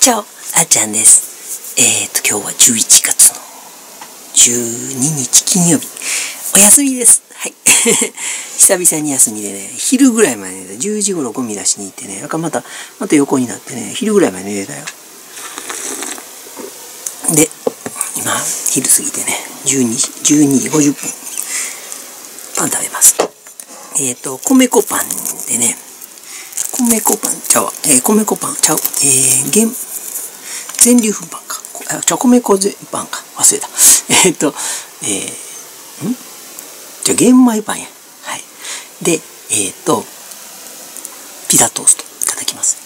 チャオ、あーちゃんです。えーと、今日は11月の12日金曜日。お休みです。はい。久々に休みでね、昼ぐらいまで寝た。10時頃ゴミ出しに行ってね、なんかまた、また横になってね、昼ぐらいまで寝てたよ。で、今、昼過ぎてね、12時、12時50分。パン食べます。えっ、と、米粉パンでね、米粉パンちゃうわ。えー、米粉パンちゃう。えー、全粒粉パンか。こあ、ちゃう、米粉パンか。忘れた。えっ、と、えー、ん？じゃあ、玄米パンや。はい。で、えっ、と、ピザトースト。いただきます。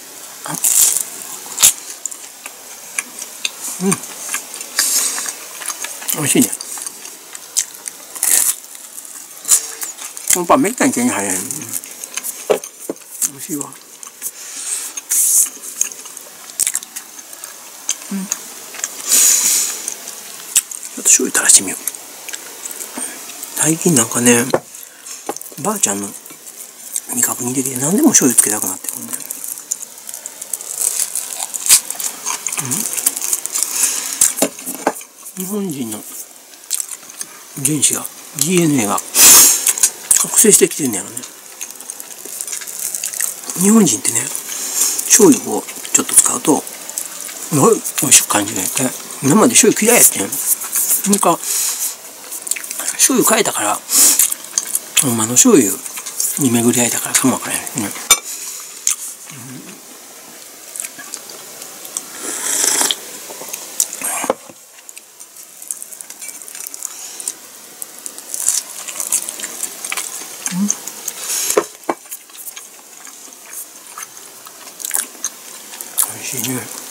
うん。美味しいね。このパンめったに手に入らない。美味しいわ。ちょっと醤油垂らしてみよう。最近なんかね、ばあちゃんの味覚に出てきて何でも醤油つけたくなってくるんだよ。うん、日本人の原子が DNA が覚醒してきてんねやろね。日本人ってね醤油をちょっと使うとすごい美味しく感じるんやって今まで醤油嫌いやってん。なんか醤油変えたからほんまの醤油に巡り合えたからかもわからへんね、美味しいね。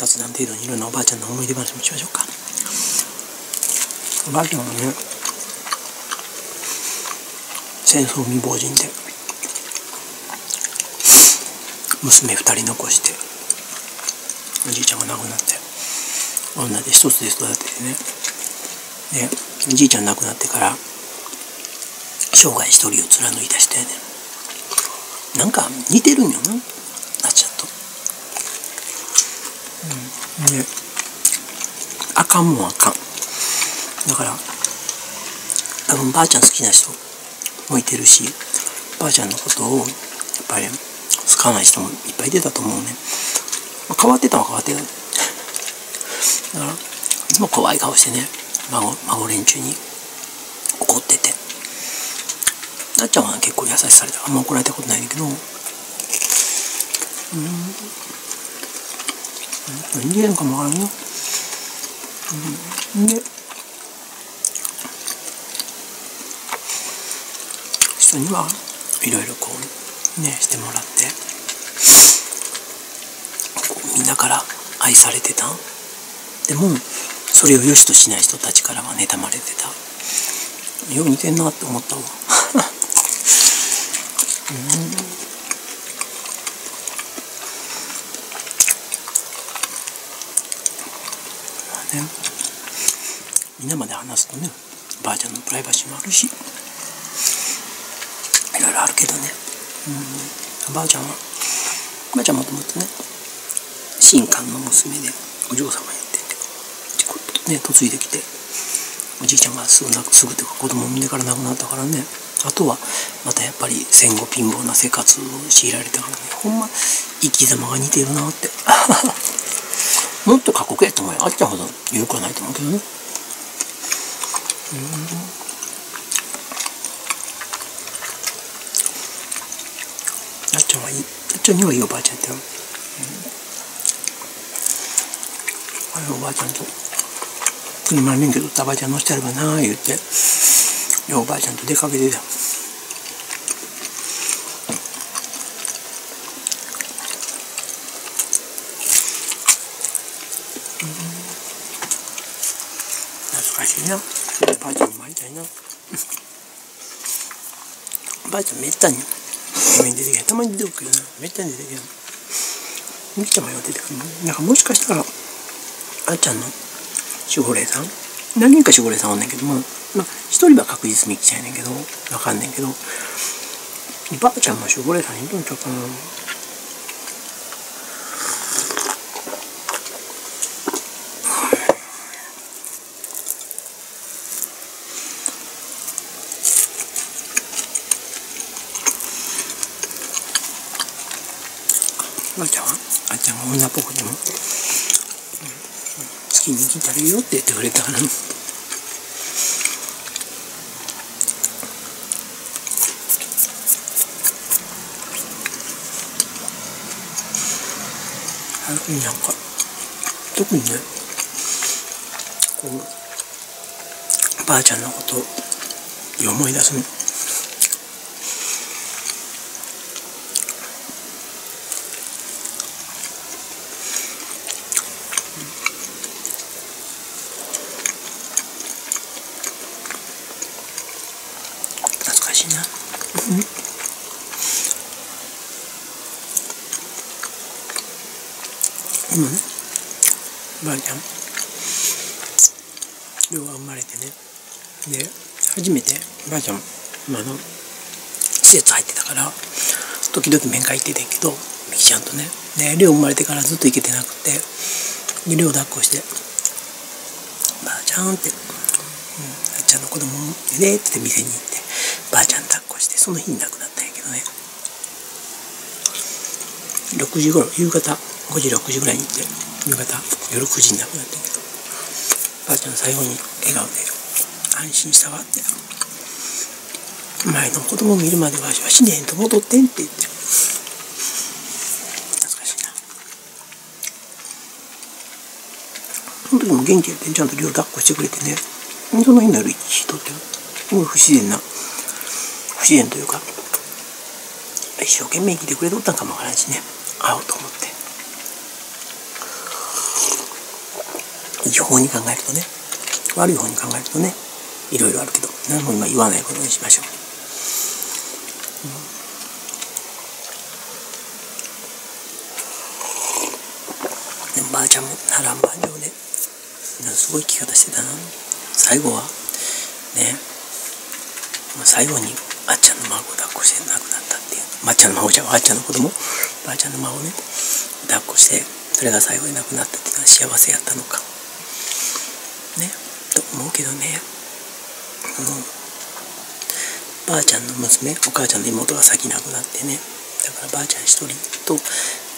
雑談程度にいろんなおばあちゃんの思い出話もしましょうか。おばあちゃんはね戦争未亡人で娘二人残しておじいちゃんが亡くなって女で一つで育ててね。でおじいちゃん亡くなってから生涯一人を貫いた人やね。なんか似てるんよなあっちゃんと。であかんもんあかん。だから多分ばあちゃん好きな人もいてるしばあちゃんのことをやっぱり好かない人もいっぱい出たと思うね、まあ変わってたのは変わってただからいつも怖い顔してね孫孫連中に怒ってて。なっちゃんは結構優しされたあんま怒られたことないんだけど。うん。何でやんかもわからんよ。うん、で人にはいろいろこうねしてもらってみんなから愛されてた。でもそれを良しとしない人たちからは妬まれてた。よう似てんなって思ったわ。う んね。みんなまで話すとねばあちゃんのプライバシーもあるしいろいろあるけどね。うん。ばあちゃんはばあちゃんもともとね神官の娘でお嬢様やっててね嫁いできておじいちゃんがすぐなすぐというか子供を産んでから亡くなったからね。あとはまたやっぱり戦後貧乏な生活を強いられたからね。ほんま生き様が似てるなって。もっと過酷やと思うよ。あっちゃほど緩くはないと思うけどね。あっちゃんはいい。あっちゃんにはいいおばあちゃんってよ、うん、あれおばあちゃんと車免許取ったおばあちゃん乗せてやればなあ言って。おばあちゃんと出かけてた懐かしいなばあちゃんも会いたいなばあちゃんめったに夢に出てきてたまに出てくるけどなめったに出てきてみきちゃんもよ出てくるなんかもしかしたらあっちゃんの守護霊さん何人か守護霊さんおんねんけどもまあ一人は確実に来ちゃいねんけどわかんねんけどばあちゃんも守護霊さんにいるんちゃうかなあちゃん？はあっちゃんが女っぽくても、うん、好きに生きたらいいよって言ってくれたから最近なんか特にねこうばあちゃんのことを思い出すねしい。な。今ね、ばあちゃん、量が生まれてね、で、初めてばあちゃん、まあの、施設入ってたから、時々面会行っててんけど、みきちゃんとね、で、量生まれてからずっと行けてなくて、で、量抱っこして、ばあちゃんって、うん、あっちゃんの子供でねって店に行って、ばあちゃん抱っこしてその日に亡くなったんやけどね。6時頃夕方5時6時ぐらいに行って夕方夜9時に亡くなったんやけどばあちゃん最後に笑顔で「安心したわ」って「前の子供見るまでわしは死ねへんと戻ってん」って言って。懐かしいな。その時も元気やってちゃんと両抱っこしてくれてね。その日の夜人ってもう不自然な不自然というか一生懸命生きてくれとったんかもわからんしね。会おうと思って。いい方に考えるとね悪い方に考えるとねいろいろあるけど何も今言わないことにしましょう、うん、ばあちゃんも波乱万丈ですごい生き方してたな。最後はね最後にあっちゃんの孫を抱っこして亡くなったっていう。まっちゃんの孫じゃあっちゃんの子供。ばあちゃんの孫ね。抱っこしてそれが最後に亡くなったっていうのは幸せやったのか。ね。と思うけどね。あのばあちゃんの娘お母ちゃんの妹が先亡くなってね。だからばあちゃん一人と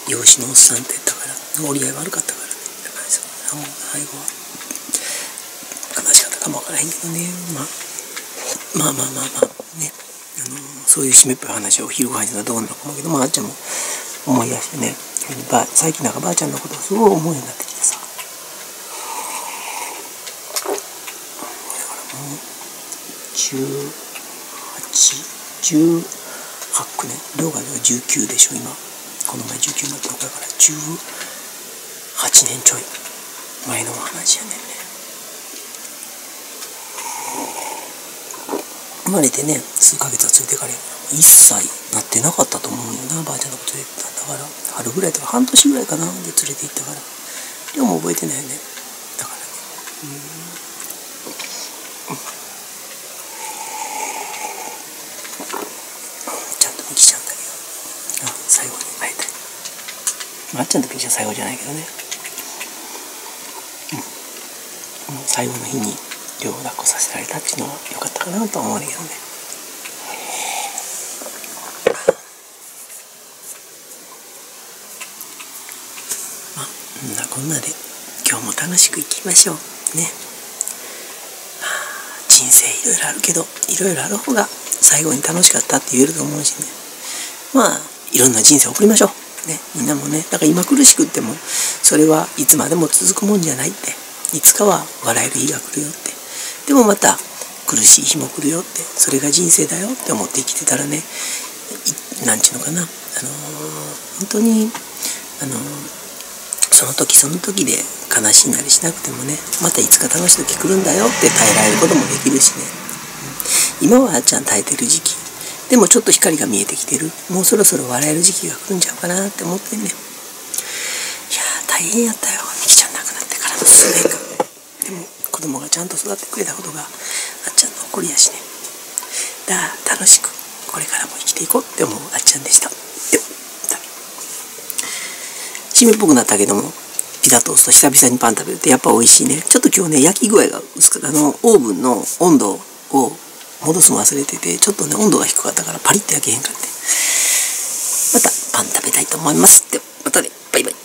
養子のおっさんって言ったから折り合い悪かったから。ねだからその最後は悲しかったかもわからへんけどね。まあまあまあまあまあね。あのそういう締めっぽい話を昼ご飯にはどうなのか思うけど、まあ、あっちゃんも思い出してね。最近なんかばあちゃんのことをすごい思うようになってきてさ。だからもう1818区ね。両が19でしょ今。この前19の10日から18年ちょい前の話やねんね。生まれてね数ヶ月は連れてかれ一切なってなかったと思うよなばあちゃんのこと言ったんだから。春ぐらいとか半年ぐらいかなで連れて行ったから。でも覚えてないよね。だからね。うん。ちゃんとミキちゃんだけど。あ最後に会いた。いまっちゃんとミキちゃん最後じゃないけどね。うん。最後の日に両抱っこさせられたっていうのは良かったかなと思うんだけどね。まあこんなこんなで今日も楽しくいきましょうね。人生いろいろあるけどいろいろある方が最後に楽しかったって言えると思うしね。まあいろんな人生を送りましょう。ね。みんなもねだから今苦しくってもそれはいつまでも続くもんじゃないって。いつかは笑える日が来るよって。でもまた苦しい日も来るよってそれが人生だよって思って生きてたらね何ちゅうのかなあの本当にあのその時その時で悲しいなりしなくてもねまたいつか楽しい時来るんだよって耐えられることもできるしね、うん、今はあっちゃん耐えてる時期。でもちょっと光が見えてきてる。もうそろそろ笑える時期が来るんちゃうかなって思ってねいや大変やったよ。みきちゃん亡くなってからの数年間でも子供がちゃんと育ってくれたことがあっちゃんの誇りやしね。だから楽しくこれからも生きていこうって思うあっちゃんでした。で締めっぽくなったけどもピザトースト久々にパン食べるとやっぱ美味しいね。ちょっと今日ね焼き具合が薄くあの。オーブンの温度を戻すの忘れててちょっとね温度が低かったからパリッと焼けへんかって。またパン食べたいと思いますでまたね。バイバイ。